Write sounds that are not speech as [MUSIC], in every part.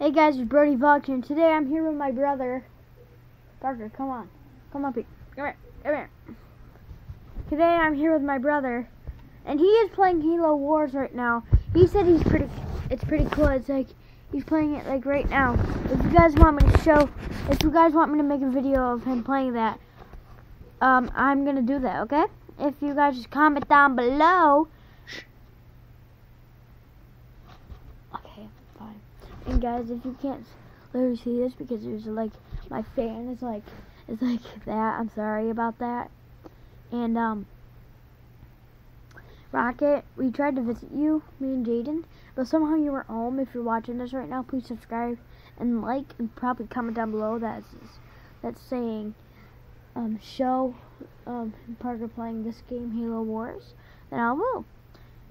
Hey guys, it's Brody Vlog and today I'm here with my brother. Parker, come on. Come up here. Come here. Come here. Today I'm here with my brother, and he is playing Halo Wars right now. He said he's pretty, it's pretty cool. It's like, he's playing it like right now. If you guys want me to show, if you guys want me to make a video of him playing that, um, I'm gonna do that, okay? If you guys just comment down below. Okay, fine. And guys, if you can't literally see this because there's like my fan is like is like [LAUGHS] that. I'm sorry about that. And um, Rocket, we tried to visit you, me and Jaden, but somehow you were home. If you're watching this right now, please subscribe and like and probably comment down below that's that's saying um, show um, Parker playing this game, Halo Wars, then I will.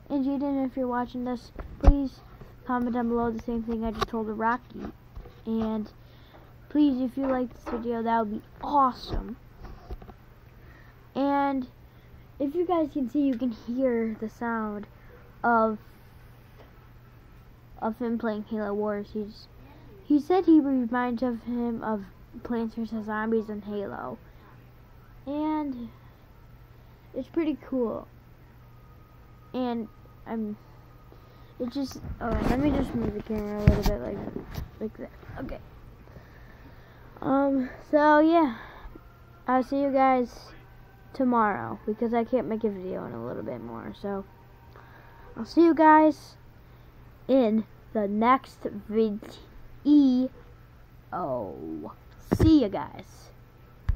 And Jaden, if you're watching this, please comment down below the same thing I just told the Rocky. And please, if you like this video, that would be awesome. And if you guys can see, you can hear the sound of of him playing Halo Wars. He's he said he reminds of him of Plants vs Zombies and Halo, and it's pretty cool. And I'm just oh let me just move the camera a little bit like like that. Okay. Um so yeah. I'll see you guys tomorrow because I can't make a video in a little bit more. So I'll see you guys in the next video. See you guys.